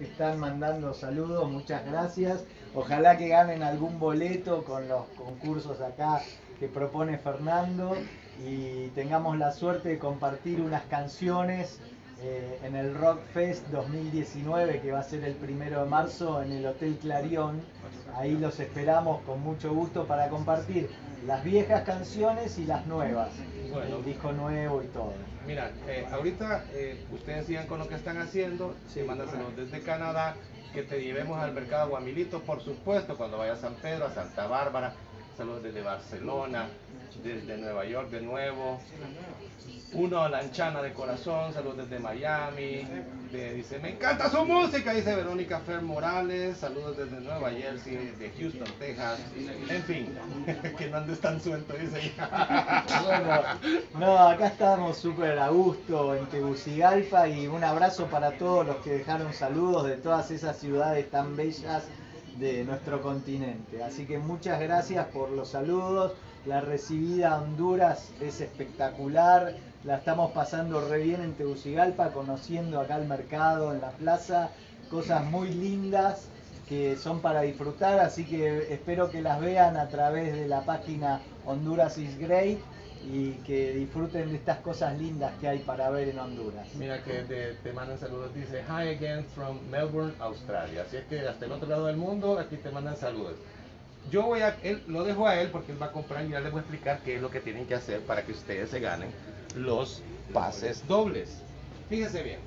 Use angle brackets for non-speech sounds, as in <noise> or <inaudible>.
están mandando saludos, muchas gracias. Ojalá que ganen algún boleto con los concursos acá que propone Fernando y tengamos la suerte de compartir unas canciones eh, en el Rock Fest 2019 que va a ser el primero de marzo en el Hotel Clarion. Ahí los esperamos con mucho gusto para compartir las viejas canciones y las nuevas, el disco nuevo y todo. Mira, eh, ahorita eh, ustedes sigan con lo que están haciendo, se mandan saludos desde Canadá, que te llevemos al mercado Guamilito, por supuesto, cuando vaya a San Pedro, a Santa Bárbara, saludos desde Barcelona, desde Nueva York de nuevo, uno Lanchana de corazón, saludos desde Miami, dice, me encanta su música, dice Verónica Fer Morales, saludos desde Nueva Jersey, de Houston, Texas, en fin, <laughs> que no andes tan suelto, dice. bueno, no, acá estamos súper a gusto en Tegucigalpa y un abrazo para todos los que dejaron saludos de todas esas ciudades tan bellas de nuestro continente. Así que muchas gracias por los saludos. La recibida a Honduras es espectacular. La estamos pasando re bien en Tegucigalpa, conociendo acá el mercado, en la plaza. Cosas muy lindas que son para disfrutar, así que espero que las vean a través de la página Honduras is Great y que disfruten de estas cosas lindas que hay para ver en Honduras. Mira que te, mandan saludos, dice Hi again from Melbourne, Australia. Así es que hasta el otro lado del mundo, aquí te mandan saludos. Yo voy a, él, lo dejo a él porque él va a comprar y ya les voy a explicar qué es lo que tienen que hacer para que ustedes se ganen los pases dobles. Fíjense bien,